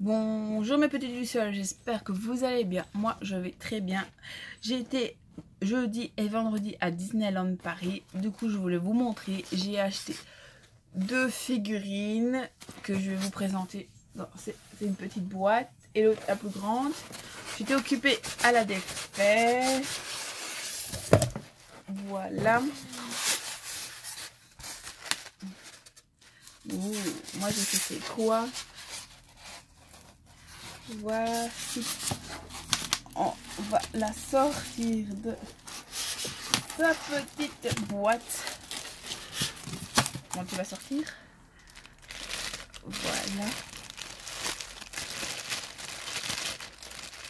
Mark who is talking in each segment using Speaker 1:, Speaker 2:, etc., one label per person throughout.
Speaker 1: Bonjour mes petites lucioles, j'espère que vous allez bien. Moi, je vais très bien. J'ai été jeudi et vendredi à Disneyland Paris. Du coup, je voulais vous montrer. J'ai acheté deux figurines que je vais vous présenter. C'est une petite boîte et l'autre la plus grande. J'étais occupée à la défaite. Voilà. moi je sais quoi? Voici. On va la sortir de sa petite boîte. Comment tu vas sortir Voilà.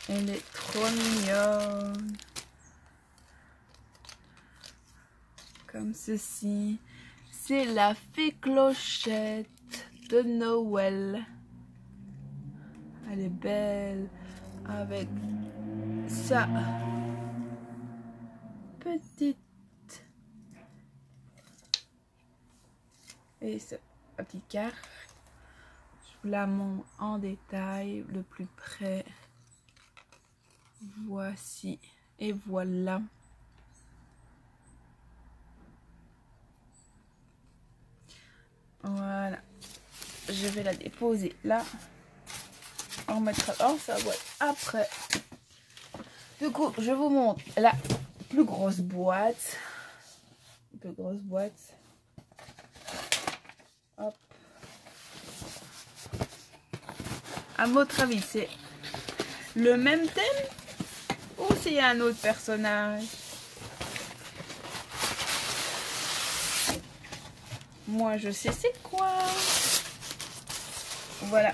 Speaker 1: Elle est trop mignonne. Comme ceci. C'est la fée clochette de Noël. Elle est belle avec sa petite et sa petite carte. Je vous la montre en détail le plus près. Voici et voilà. Voilà. Je vais la déposer là. On mettra oh, ça boîte après. Du coup, je vous montre la plus grosse boîte. Plus grosse boîte. Hop. À votre avis, c'est le même thème ou c'est un autre personnage? Moi, je sais c'est quoi. Voilà.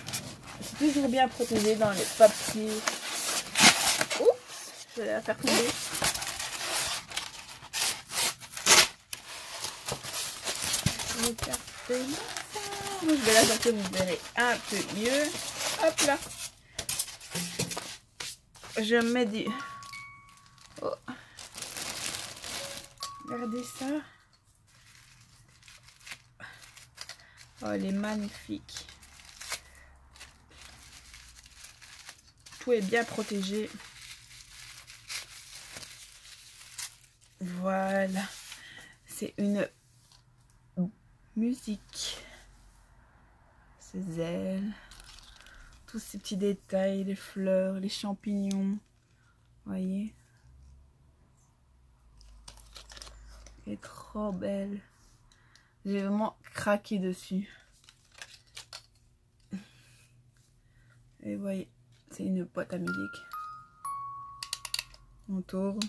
Speaker 1: Toujours bien protégé dans les papiers. Oups, je vais la faire tomber. Je vais la sortir, vous verrez un peu mieux. Hop là. Je mets du... Oh. Regardez ça. Oh, elle est magnifique. Tout est bien protégé. Voilà. C'est une musique. Ses ailes. Tous ces petits détails, les fleurs, les champignons. Voyez? Elle est trop belle. J'ai vraiment craqué dessus. Et voyez, c'est une boîte à musique. On tourne.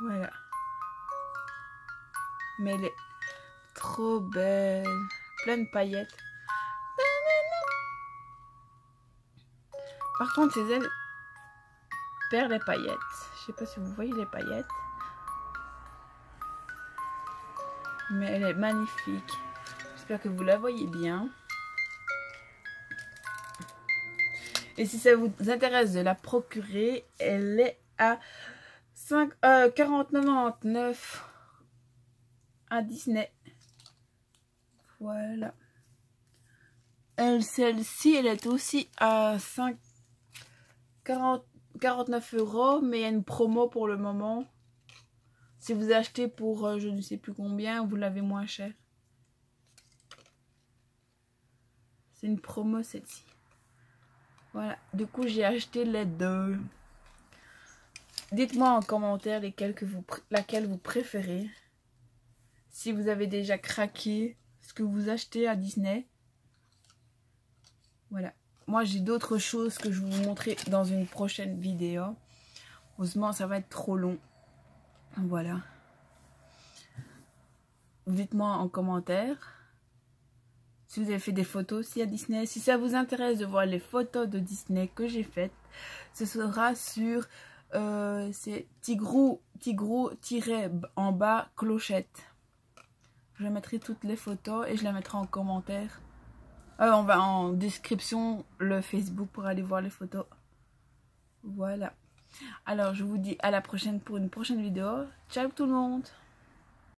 Speaker 1: Voilà. Mais elle est trop belle. Pleine paillettes. Par contre, ces ailes perdent les paillettes. Je sais pas si vous voyez les paillettes. Mais elle est magnifique. J'espère que vous la voyez bien. Et si ça vous intéresse de la procurer, elle est à 5, euh, 40,99 à Disney. Voilà. Celle-ci, elle est aussi à 5, 40, 49 euros, mais il y a une promo pour le moment. Si vous achetez pour euh, je ne sais plus combien, vous l'avez moins cher. C'est une promo celle-ci. Voilà, du coup j'ai acheté les deux. Dites-moi en commentaire laquelle vous préférez. Si vous avez déjà craqué ce que vous achetez à Disney. Voilà. Moi, j'ai d'autres choses que je vais vous montrer dans une prochaine vidéo. Heureusement, ça va être trop long. Voilà. Dites-moi en commentaire si vous avez fait des photos aussi à Disney. Si ça vous intéresse de voir les photos de Disney que j'ai faites, ce sera sur euh, Tigrou, Tigrou en bas clochette. Je mettrai toutes les photos et je les mettrai en commentaire. Euh, on va en description le Facebook pour aller voir les photos. Voilà. Alors je vous dis à la prochaine pour une prochaine vidéo. Ciao tout le monde